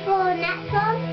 for the next one?